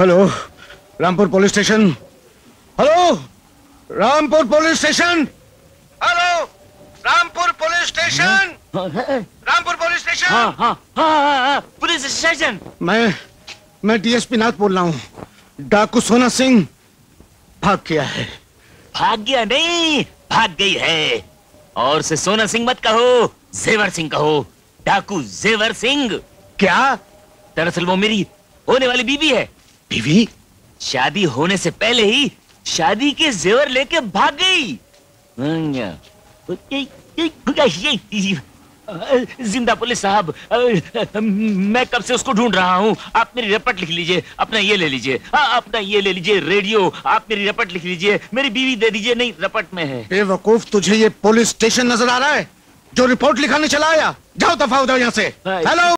Hello Rampur police station hello Rampur police station hello Rampur police station Rampur police station हाँ हाँ हाँ हाँ police station. मैं मैं डीएसपी नाथ बोल रहा हूँ। डाकू सोना सिंह भाग गया है। भाग गया नहीं भाग गई है। और से सोना सिंह मत कहो। जेवर सिंह कहो। डाकू जेवर सिंह। क्या? दरअसल वो मेरी होने वाली बीवी है। बीवी? शादी होने से पहले ही शादी के जेवर लेके भाग गई। ज़िंदा पुलिस साहब मैं कब से उसको ढूंढ रहा हूँ? आप मेरी रपट लिख लीजिए अपना ये ले लीजिए। अपना ये ले लीजिए रेडियो आप मेरी रपट लिख लीजिए मेरी बीवी दे दीजिए नहीं रपट में है। बेवकूफ़ तुझे ये पुलिस स्टेशन नज़र आ रहा है? जो रिपोर्ट लिखाने चला आया जाओ दफ़ा उधर यहाँ से। हेलो